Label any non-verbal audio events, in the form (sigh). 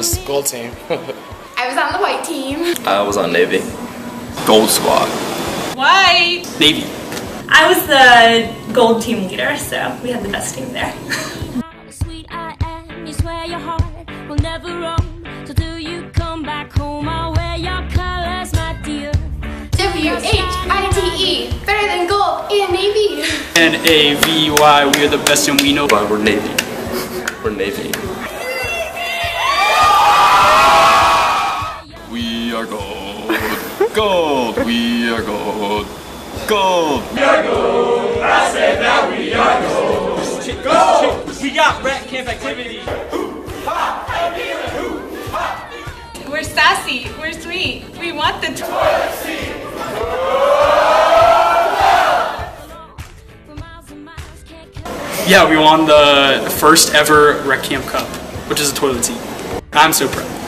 was gold team. I was on the white team. I was on Navy. Gold squad. White. Navy. I was the gold team leader, so we had the best team there. Sweet I am, you swear your heart will never roam. So do you come back home? I'll wear your colors, my dear. W-H-I-T-E. Better than gold and navy. N-A-V-Y, we are the best and we know. Why we're Navy. We're Navy. (laughs) We are gold. Gold. We are gold. I said that we are gold. We got Wreck Camp activity. We're sassy. We're sweet. We want the toilet seat. For miles and miles, can't come. Yeah, we won the first ever Wreck Camp Cup, which is a toilet seat. I'm so proud.